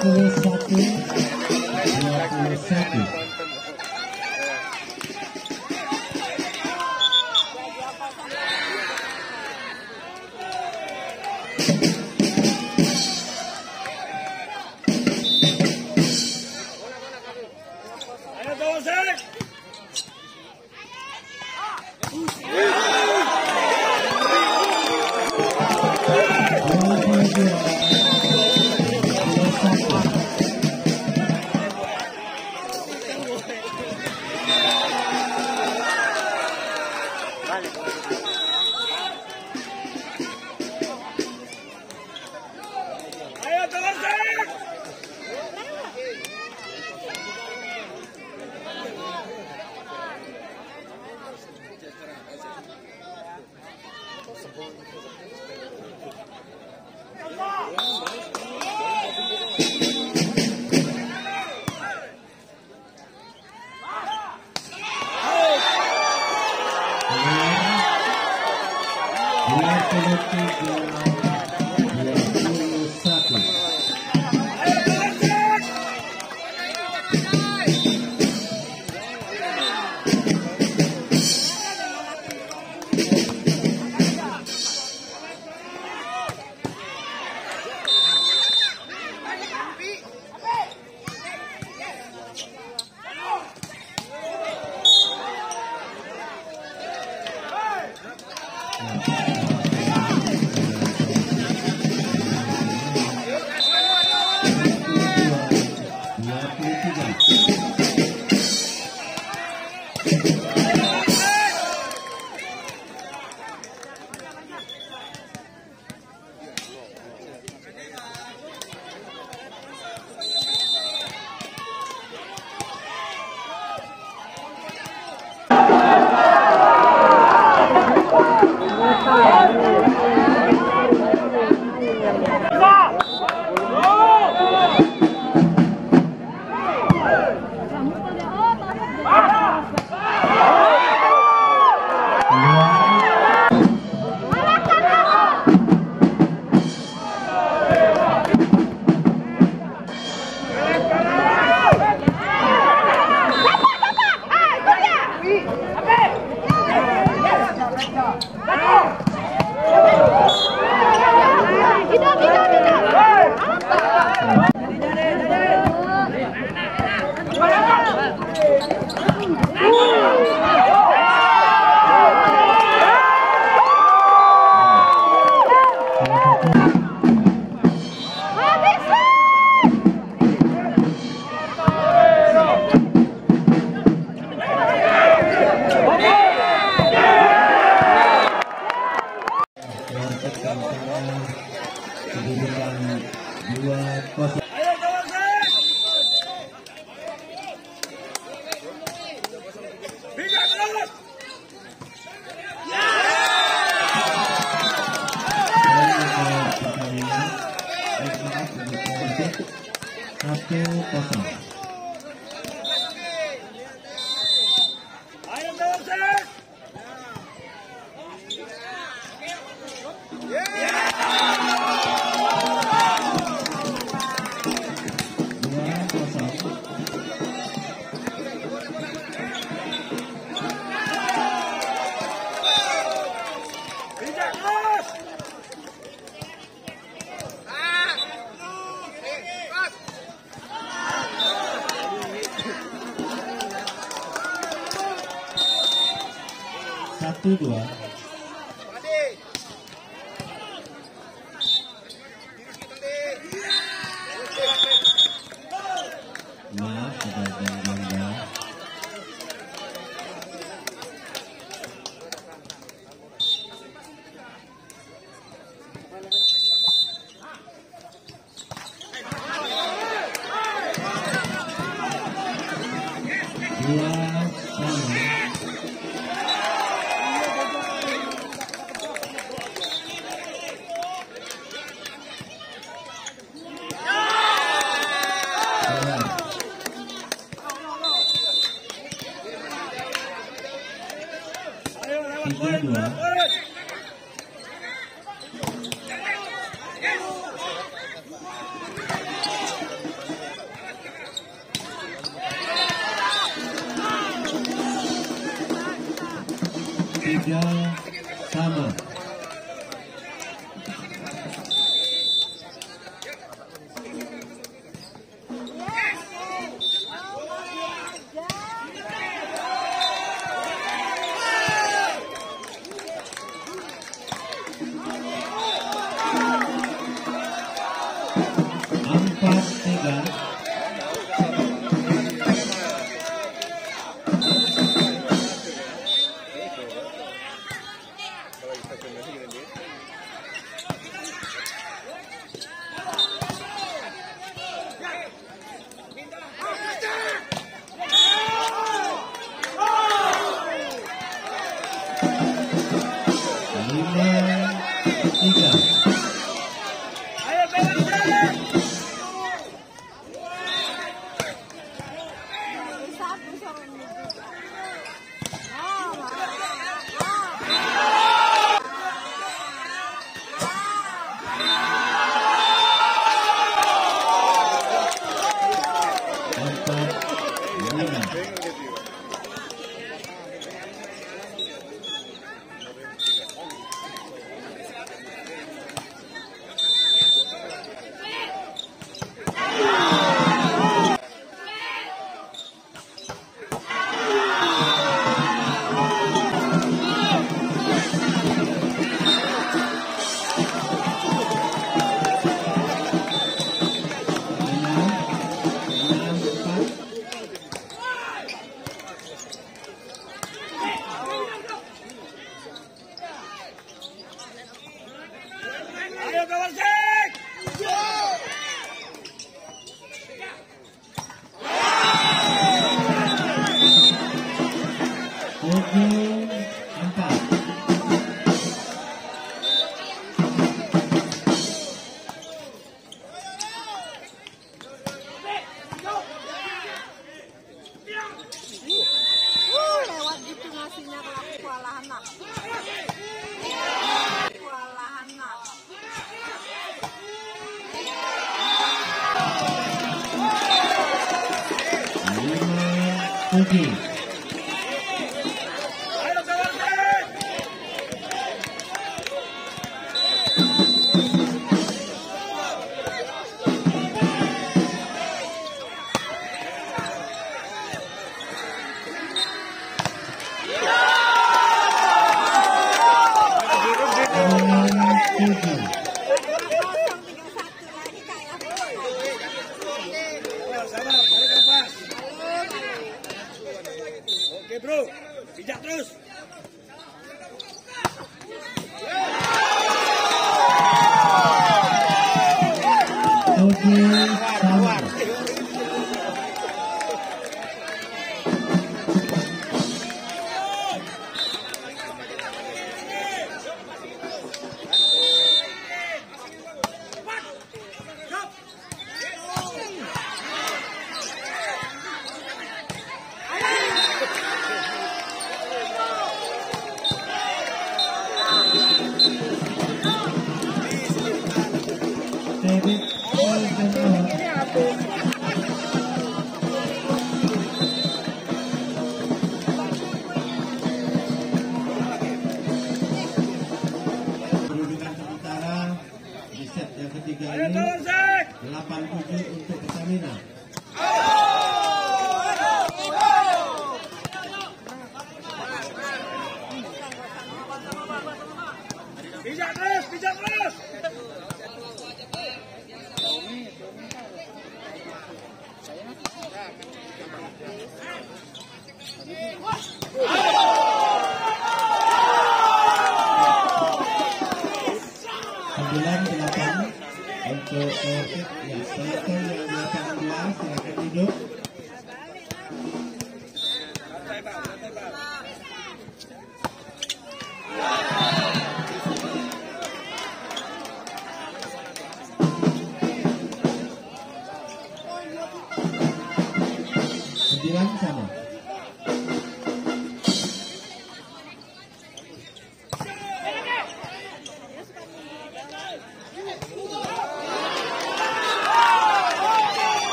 Sakura, Sakura, Sakura. Tiga sama.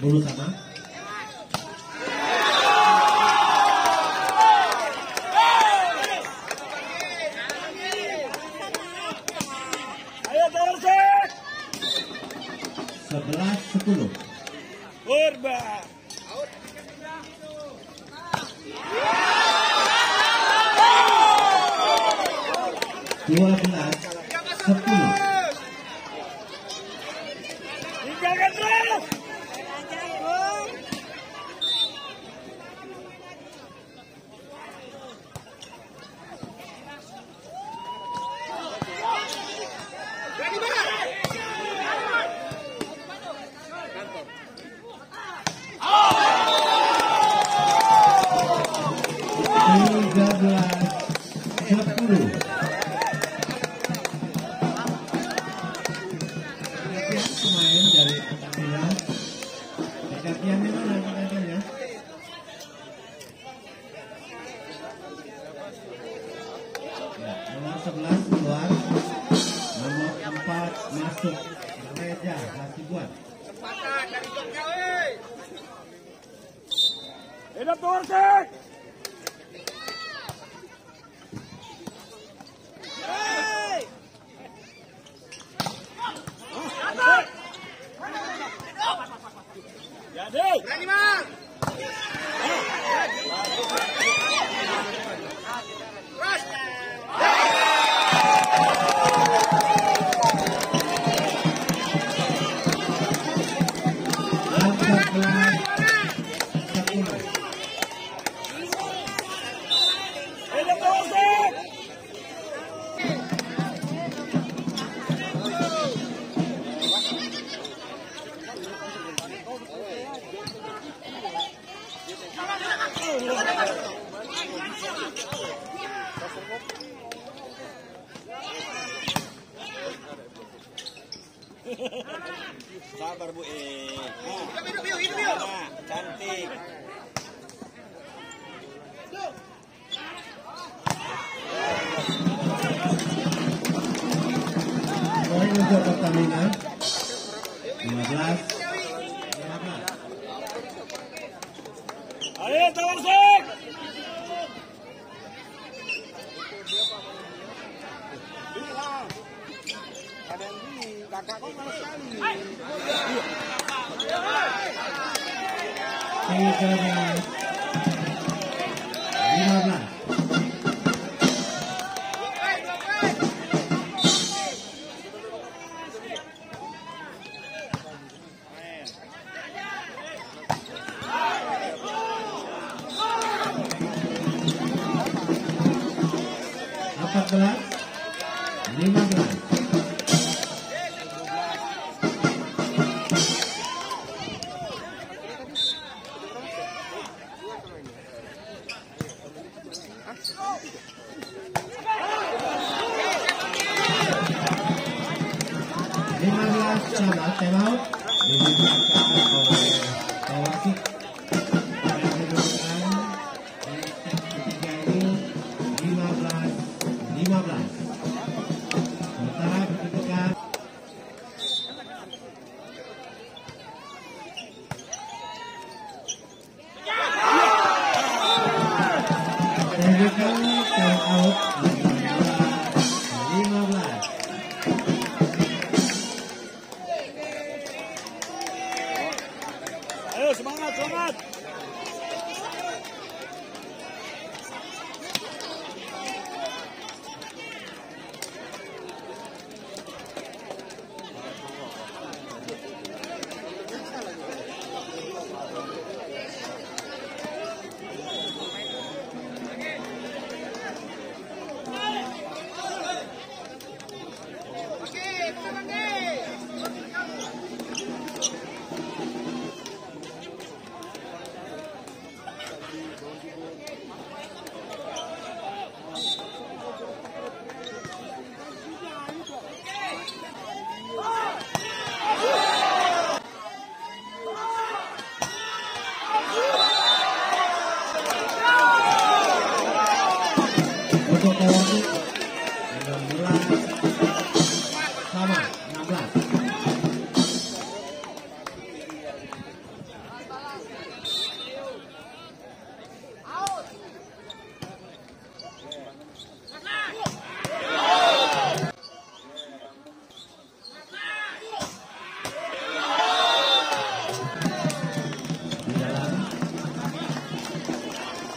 dulu sama.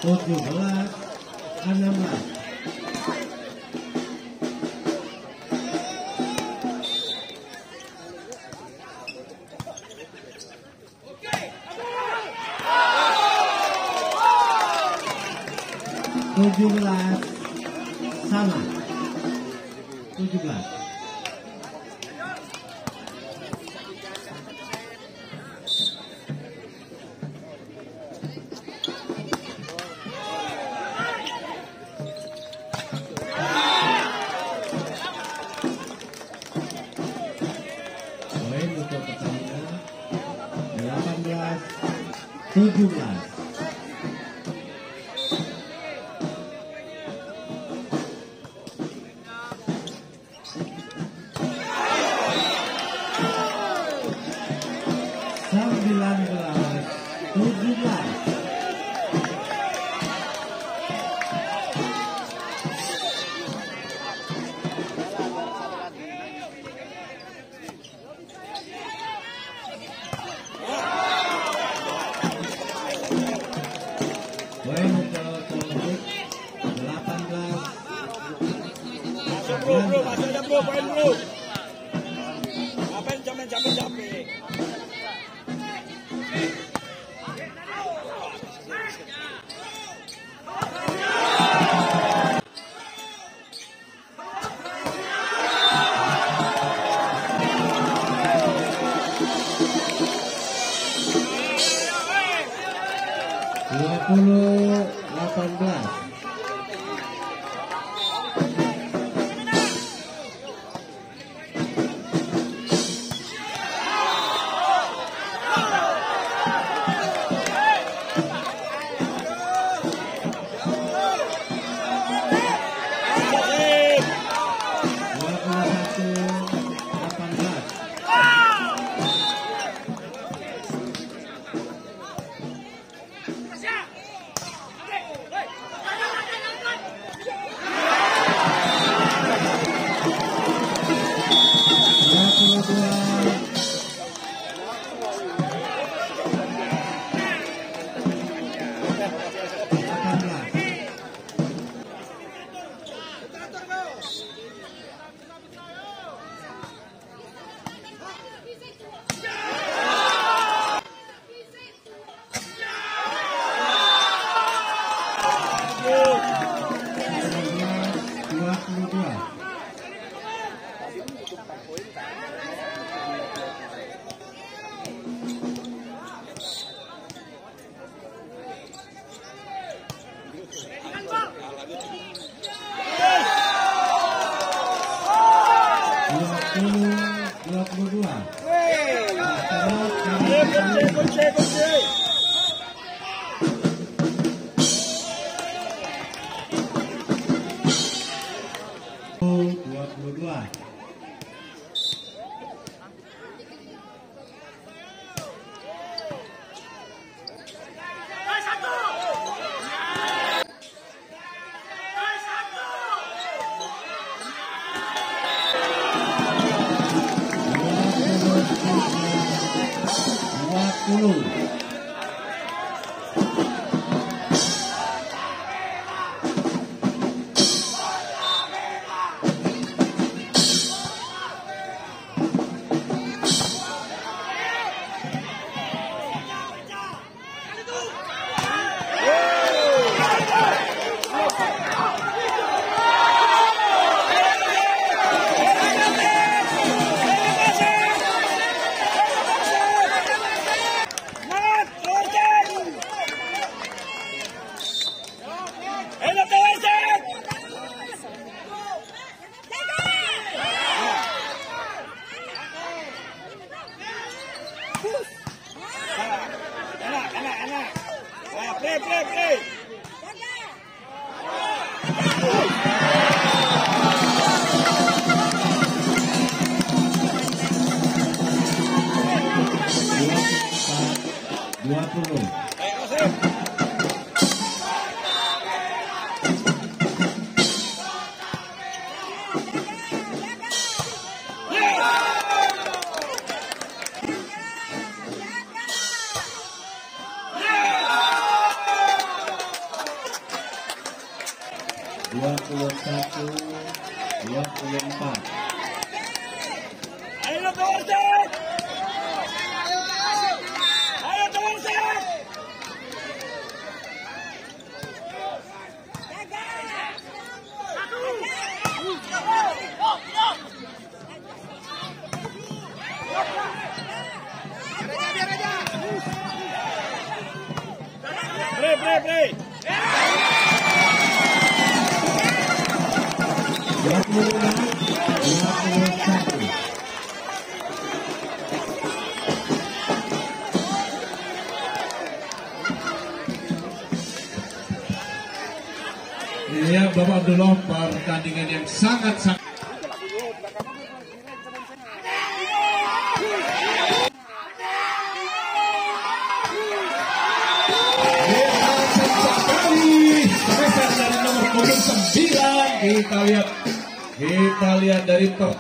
một thủ là an nam à Tujuh belas sama tujuh belas. 2018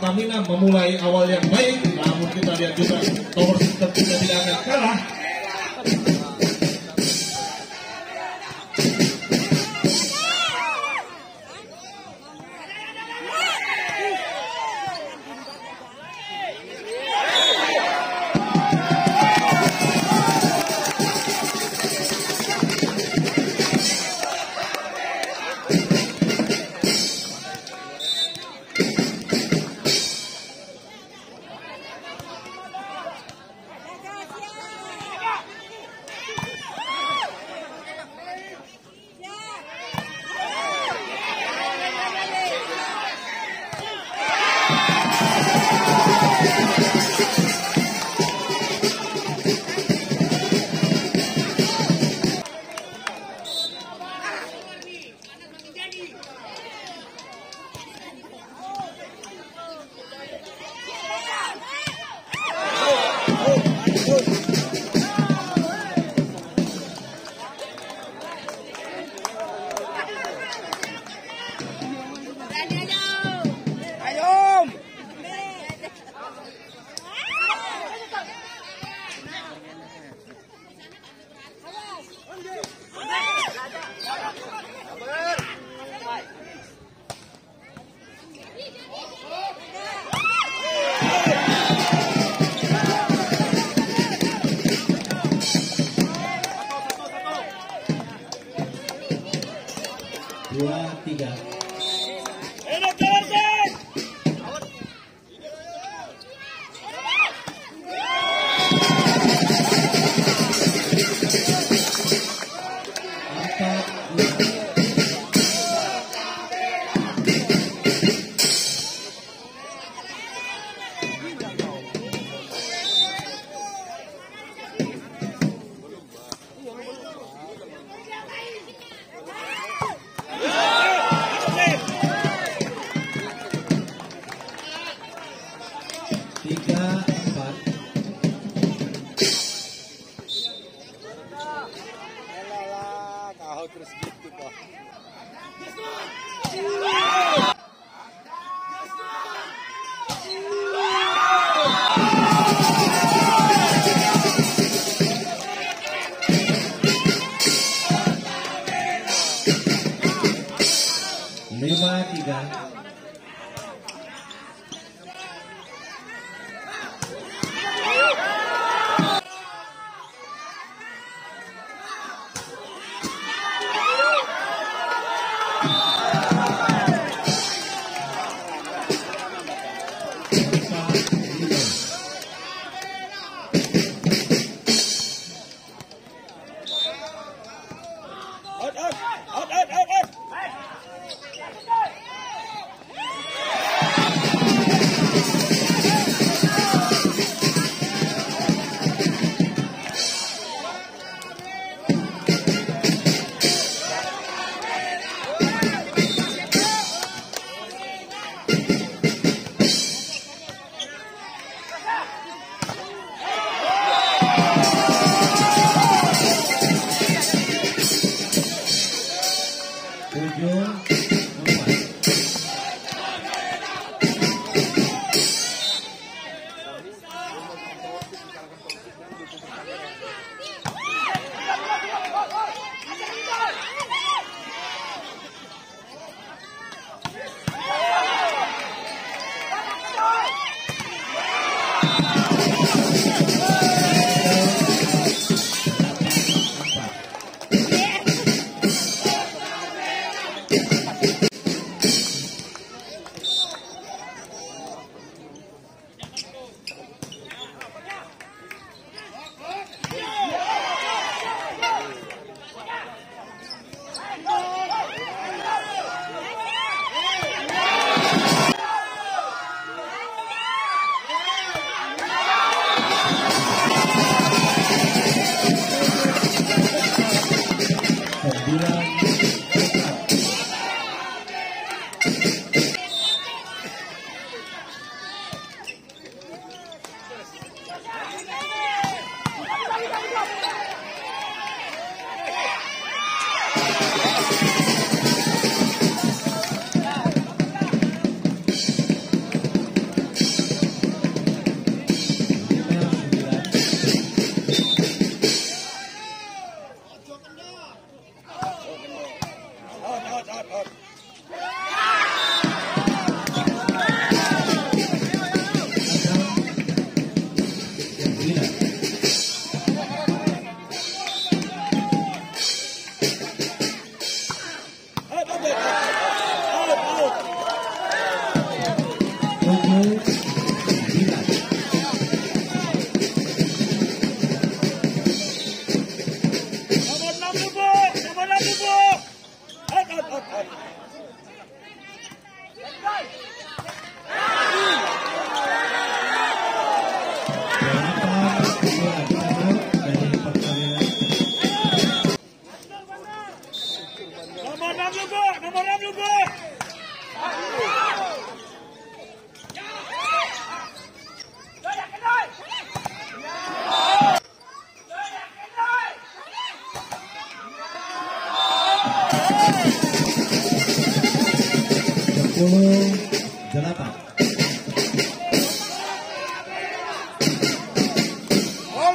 Pertamina memulai awal yang baik, namun kita lihat juga nomor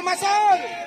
Marcelo!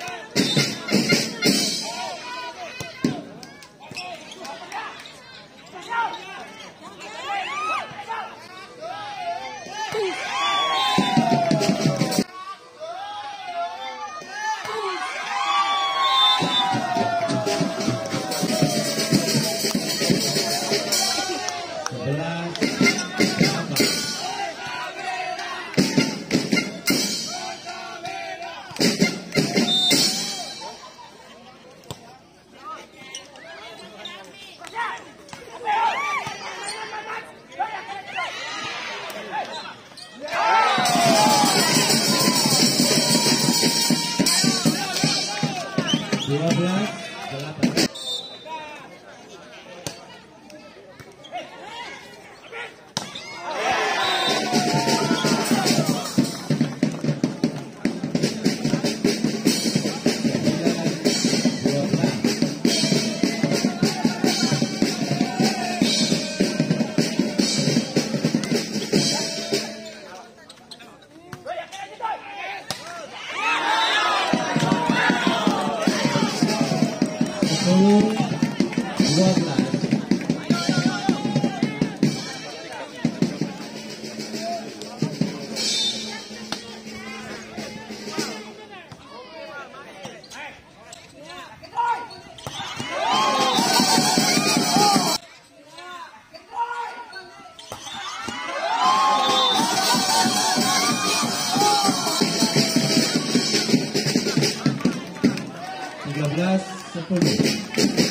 13 10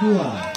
不